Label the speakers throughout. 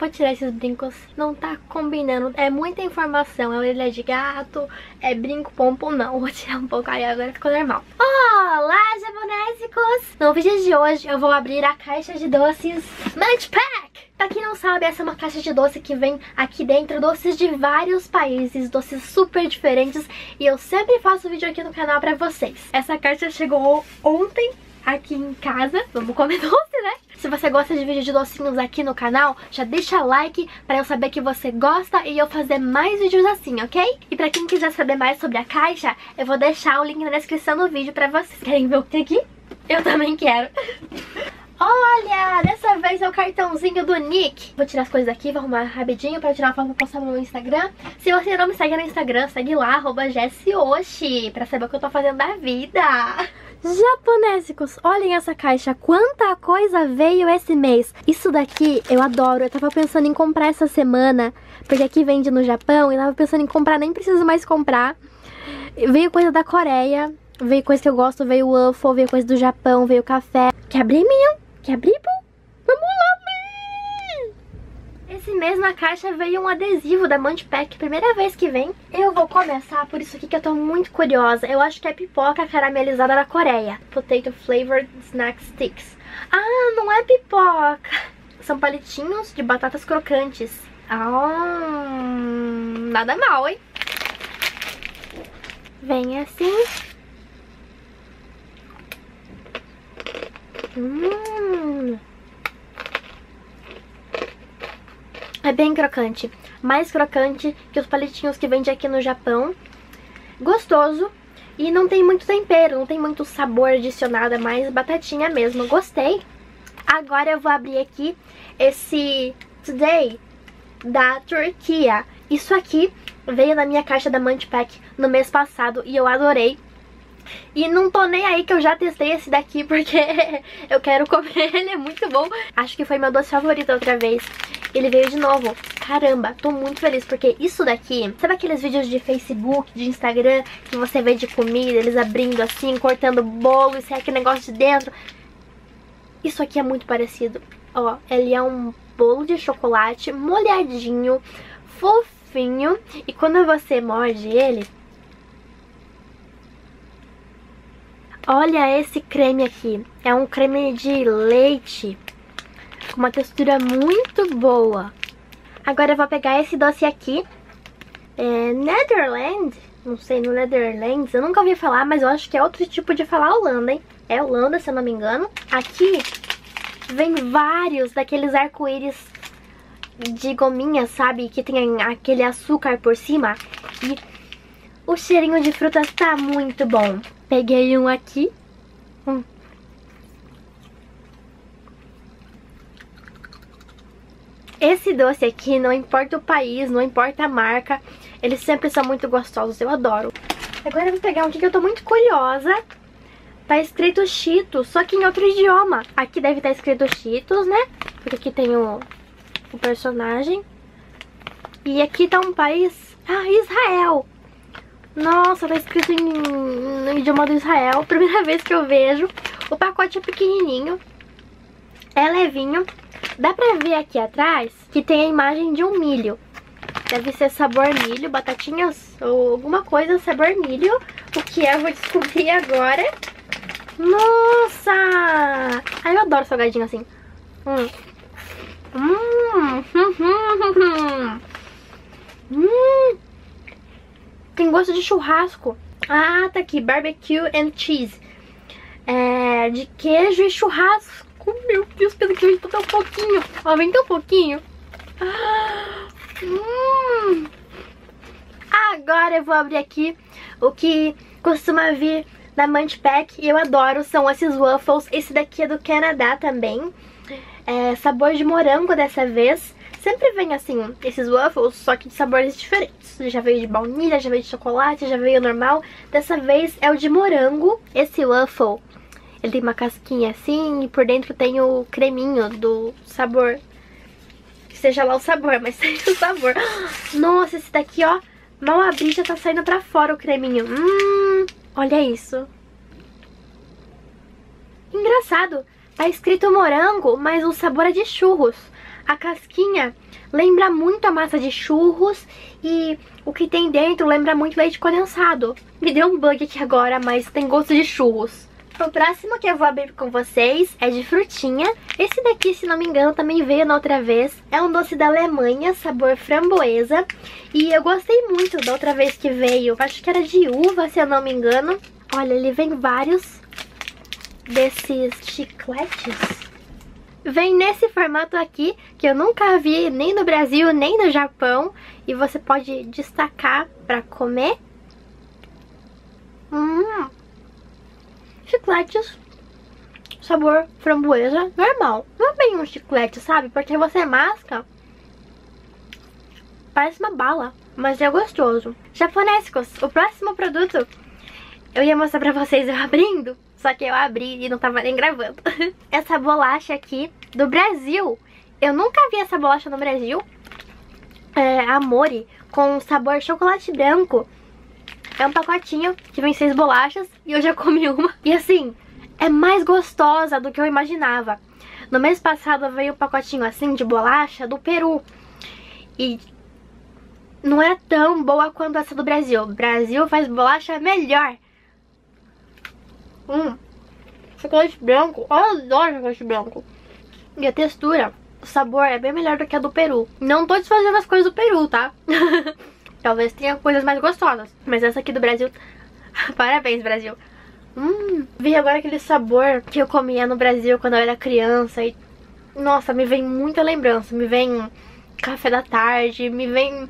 Speaker 1: vou tirar esses brincos. Não tá combinando. É muita informação. É orelha de gato, é brinco pompo. Não, vou tirar um pouco aí, agora ficou normal. Olá, japonésicos! No vídeo de hoje eu vou abrir a caixa de doces Munch Pack. Pra quem não sabe, essa é uma caixa de doce que vem aqui dentro doces de vários países, doces super diferentes. E eu sempre faço vídeo aqui no canal pra vocês. Essa caixa chegou ontem aqui em casa. Vamos comer né? Se você gosta de vídeo de docinhos aqui no canal, já deixa like pra eu saber que você gosta e eu fazer mais vídeos assim, ok? E pra quem quiser saber mais sobre a caixa, eu vou deixar o link na descrição do vídeo pra vocês. Querem ver o que tem aqui? Eu também quero. Olha, dessa vez é o cartãozinho do Nick. Vou tirar as coisas aqui, vou arrumar rapidinho pra tirar uma foto pra postar no meu Instagram. Se você não me segue no Instagram, segue lá, arroba pra saber o que eu tô fazendo da vida. Japonésicos, olhem essa caixa, quanta coisa veio esse mês. Isso daqui eu adoro, eu tava pensando em comprar essa semana, porque aqui vende no Japão, e tava pensando em comprar, nem preciso mais comprar. Veio coisa da Coreia, veio coisa que eu gosto, veio waffle, veio coisa do Japão, veio café. Quer abrir, Minion? Quer abrir, pô? Vamos lá, esse mês na caixa veio um adesivo da Pack, primeira vez que vem. Eu vou começar por isso aqui que eu tô muito curiosa. Eu acho que é pipoca caramelizada da Coreia. Potato Flavored Snack Sticks. Ah, não é pipoca. São palitinhos de batatas crocantes. Ah, nada mal, hein? Vem assim. Hum... É bem crocante. Mais crocante que os palitinhos que vende aqui no Japão. Gostoso. E não tem muito tempero, não tem muito sabor adicionado, é mais batatinha mesmo. Gostei. Agora eu vou abrir aqui esse Today da Turquia. Isso aqui veio na minha caixa da Munch Pack no mês passado e eu adorei. E não tô nem aí que eu já testei esse daqui porque eu quero comer, ele é muito bom. Acho que foi meu doce favorito outra vez. Ele veio de novo. Caramba, tô muito feliz porque isso daqui... Sabe aqueles vídeos de Facebook, de Instagram, que você vê de comida, eles abrindo assim, cortando bolo e sai aquele negócio de dentro? Isso aqui é muito parecido. Ó, ele é um bolo de chocolate molhadinho, fofinho. E quando você morde ele, Olha esse creme aqui. É um creme de leite com uma textura muito boa. Agora eu vou pegar esse doce aqui. É Netherlands. Não sei, no Netherlands. Eu nunca ouvi falar, mas eu acho que é outro tipo de falar Holanda, hein? É Holanda, se eu não me engano. Aqui vem vários daqueles arco-íris de gominha, sabe? Que tem aquele açúcar por cima. E o cheirinho de frutas tá muito bom. Peguei um aqui. Hum. Esse doce aqui, não importa o país, não importa a marca, eles sempre são muito gostosos, eu adoro. Agora eu vou pegar um aqui que eu tô muito curiosa. Tá escrito Cheetos, só que em outro idioma. Aqui deve estar tá escrito Cheetos, né? Porque aqui tem o, o personagem. E aqui tá um país... Ah, Israel! Nossa, tá escrito em, no idioma do Israel. Primeira vez que eu vejo. O pacote é pequenininho. É levinho. Dá pra ver aqui atrás que tem a imagem de um milho. Deve ser sabor milho, batatinhas ou alguma coisa sabor milho. O que é, eu vou descobrir agora. Nossa! Ai, eu adoro salgadinho assim. Hum. Hum. Hum. hum tem gosto de churrasco. Ah, tá aqui, barbecue and cheese. É, de queijo e churrasco. Meu Deus, pelo que vem tão pouquinho. Ó, vem tão pouquinho. Hum. Agora eu vou abrir aqui o que costuma vir na Munch Pack e eu adoro, são esses waffles. Esse daqui é do Canadá também. É, sabor de morango dessa vez. Sempre vem assim, esses waffles, só que de sabores diferentes. Já veio de baunilha, já veio de chocolate, já veio normal. Dessa vez é o de morango. Esse waffle, ele tem uma casquinha assim e por dentro tem o creminho do sabor. Seja lá o sabor, mas tem o sabor. Nossa, esse daqui, ó, mal abri já tá saindo pra fora o creminho. Hum, olha isso. Engraçado, tá escrito morango, mas o sabor é de churros. A casquinha lembra muito a massa de churros e o que tem dentro lembra muito leite condensado. Me deu um bug aqui agora, mas tem gosto de churros. O próximo que eu vou abrir com vocês é de frutinha. Esse daqui, se não me engano, também veio na outra vez. É um doce da Alemanha, sabor framboesa. E eu gostei muito da outra vez que veio. Acho que era de uva, se eu não me engano. Olha, ele vem vários desses chicletes. Vem nesse formato aqui, que eu nunca vi nem no Brasil, nem no Japão. E você pode destacar para comer. Hum, chicletes sabor framboesa normal. Não é bem um chiclete, sabe? Porque você masca, parece uma bala, mas é gostoso. Japonescos, o próximo produto eu ia mostrar pra vocês eu abrindo, só que eu abri e não tava nem gravando. essa bolacha aqui do Brasil. Eu nunca vi essa bolacha no Brasil. É Amore, com sabor chocolate branco. É um pacotinho que vem seis bolachas e eu já comi uma. E assim, é mais gostosa do que eu imaginava. No mês passado veio um pacotinho assim de bolacha do Peru. E não é tão boa quanto essa do Brasil. O Brasil faz bolacha melhor. Hum, chocolate branco. Eu adoro chocolate branco. E a textura, o sabor é bem melhor do que a do Peru. Não tô desfazendo as coisas do Peru, tá? Talvez tenha coisas mais gostosas. Mas essa aqui do Brasil... Parabéns, Brasil. Hum, vi agora aquele sabor que eu comia no Brasil quando eu era criança e... Nossa, me vem muita lembrança. Me vem café da tarde, me vem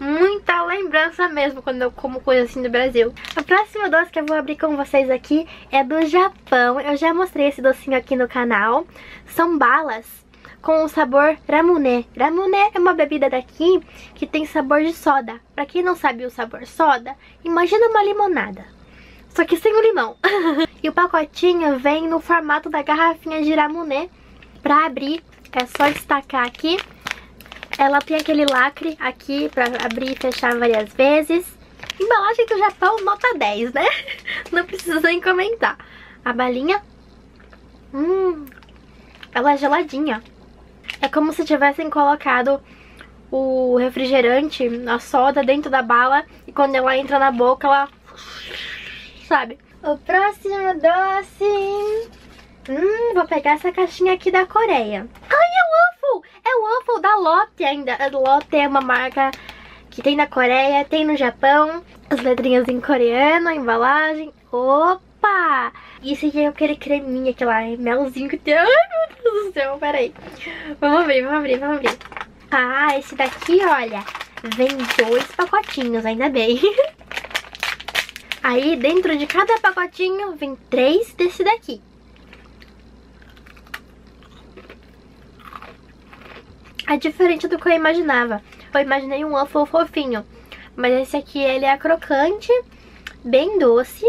Speaker 1: muita lembrança mesmo quando eu como coisa assim do Brasil. A próxima doce que eu vou abrir com vocês aqui é do Japão. Eu já mostrei esse docinho aqui no canal. São balas com o sabor ramune. Ramune é uma bebida daqui que tem sabor de soda. Pra quem não sabe o sabor soda, imagina uma limonada. Só que sem o limão. e o pacotinho vem no formato da garrafinha de ramune. Pra abrir, é só destacar aqui. Ela tem aquele lacre aqui pra abrir e fechar várias vezes. Embalagem do Japão, nota 10, né? Não precisa nem comentar. A balinha... Hum... Ela é geladinha. É como se tivessem colocado o refrigerante, a soda dentro da bala e quando ela entra na boca, ela... Sabe? O próximo doce... Hum, vou pegar essa caixinha aqui da Coreia. Ai, O Waffle da Lotte ainda. A Lotte é uma marca que tem na Coreia, tem no Japão. As letrinhas em coreano, a embalagem. Opa! Isso aqui é aquele creminho que lá, é melzinho que tem. Ai, meu Deus do céu, peraí. Vamos abrir, vamos abrir, vamos abrir. Ah, esse daqui, olha, vem dois pacotinhos, ainda bem. Aí, dentro de cada pacotinho, vem três desse daqui. É diferente do que eu imaginava. Eu imaginei um waffle fofinho. Mas esse aqui, ele é crocante, bem doce.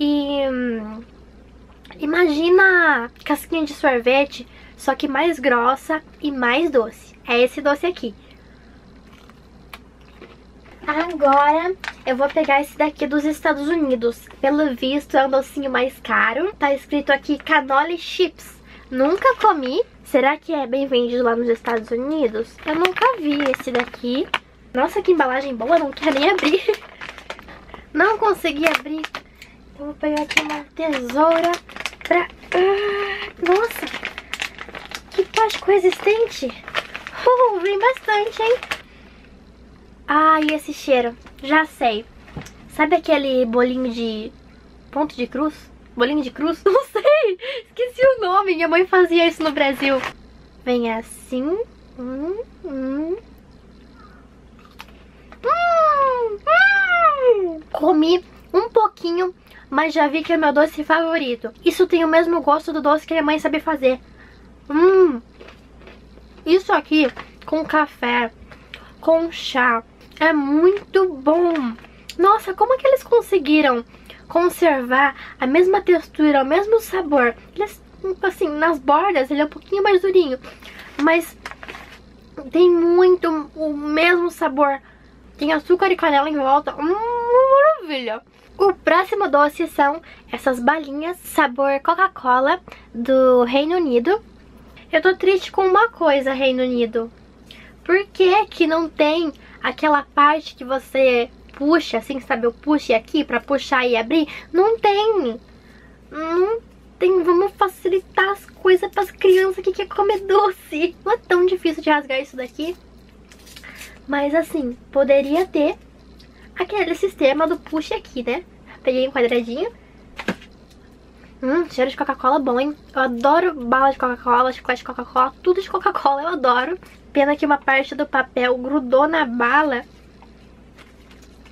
Speaker 1: E hum, imagina casquinha de sorvete, só que mais grossa e mais doce. É esse doce aqui. Agora eu vou pegar esse daqui dos Estados Unidos. Pelo visto é um docinho mais caro. Tá escrito aqui Cannoli Chips. Nunca comi. Será que é bem vendido lá nos Estados Unidos? Eu nunca vi esse daqui. Nossa, que embalagem boa, não quero nem abrir. Não consegui abrir. Então vou pegar aqui uma tesoura pra... Ah, nossa, que plástico resistente. Uh, vem bastante, hein? Ah, e esse cheiro? Já sei. Sabe aquele bolinho de ponto de cruz? Bolinho de cruz? Não sei, esqueci o nome. Minha mãe fazia isso no Brasil. Vem assim. Hum, hum. Hum, hum. Comi um pouquinho, mas já vi que é meu doce favorito. Isso tem o mesmo gosto do doce que minha mãe sabe fazer. Hum, isso aqui com café, com chá, é muito bom. Nossa, como é que eles conseguiram conservar a mesma textura, o mesmo sabor? Eles, assim, nas bordas ele é um pouquinho mais durinho, mas tem muito o mesmo sabor. Tem açúcar e canela em volta. Hum, maravilha! O próximo doce são essas balinhas sabor Coca-Cola do Reino Unido. Eu tô triste com uma coisa, Reino Unido. Por que que não tem aquela parte que você puxa, assim, sabe? Eu puxo aqui pra puxar e abrir. Não tem. Não tem. Vamos facilitar as coisas pras crianças que querem comer doce. Não é tão difícil de rasgar isso daqui. Mas assim, poderia ter aquele sistema do push aqui, né? Peguei um quadradinho. Hum, cheiro de Coca-Cola bom, hein? Eu adoro bala de Coca-Cola, chocolate de Coca-Cola, tudo de Coca-Cola, eu adoro. Pena que uma parte do papel grudou na bala.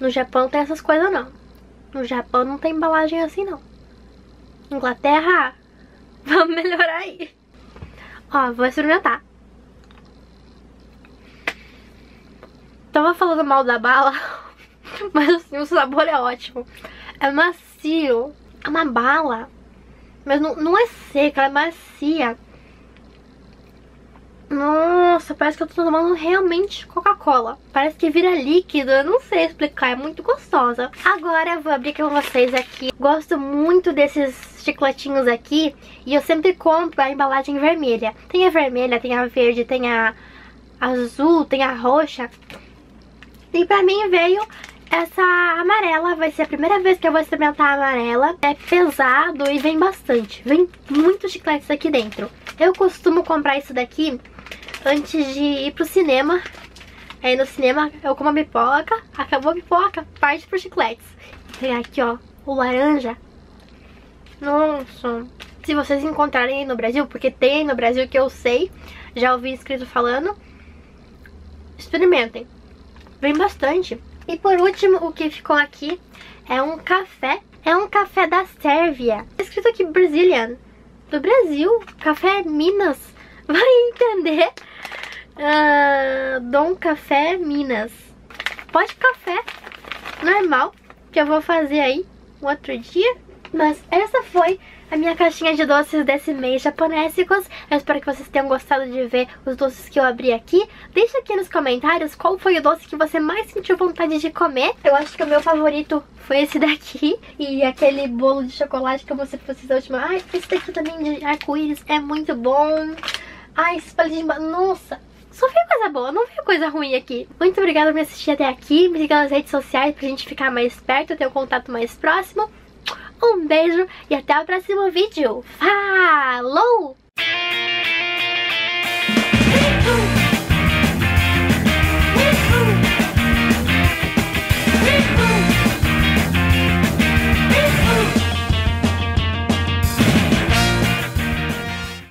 Speaker 1: No Japão tem essas coisas não. No Japão não tem embalagem assim não. Inglaterra, vamos melhorar aí. Ó, vou experimentar. Tava falando mal da bala, mas assim, o sabor é ótimo. É macio, é uma bala, mas não, não é seca, ela é macia. Nossa, parece que eu tô tomando realmente Coca-Cola. Parece que vira líquido, eu não sei explicar, é muito gostosa. Agora eu vou abrir com vocês aqui. Gosto muito desses chicletinhos aqui e eu sempre compro a embalagem vermelha. Tem a vermelha, tem a verde, tem a azul, tem a roxa. E pra mim veio essa amarela, vai ser a primeira vez que eu vou experimentar a amarela. É pesado e vem bastante, vem muitos chicletes aqui dentro. Eu costumo comprar isso daqui antes de ir pro cinema. Aí no cinema eu como a pipoca, acabou a pipoca, parte pro chicletes. Pegar aqui, ó, o laranja. Nossa. Se vocês encontrarem aí no Brasil, porque tem no Brasil que eu sei, já ouvi escrito falando, experimentem. Vem bastante. E por último, o que ficou aqui é um café. É um café da Sérvia. Escrito aqui Brazilian. Do Brasil. Café Minas. Vai entender. Uh, Dom Café Minas. Pode café normal, que eu vou fazer aí um outro dia. Mas essa foi a minha caixinha de doces desse mês japonésicos. Eu espero que vocês tenham gostado de ver os doces que eu abri aqui. Deixa aqui nos comentários qual foi o doce que você mais sentiu vontade de comer. Eu acho que o meu favorito foi esse daqui. E aquele bolo de chocolate que eu mostrei pra vocês na última. Ai, esse daqui também de arco-íris é muito bom. Ai, esse palitinho de... Nossa, só veio coisa boa, não veio coisa ruim aqui. Muito obrigada por me assistir até aqui. Me siga nas redes sociais pra gente ficar mais perto, ter um contato mais próximo. Um beijo e até o próximo vídeo. Falou!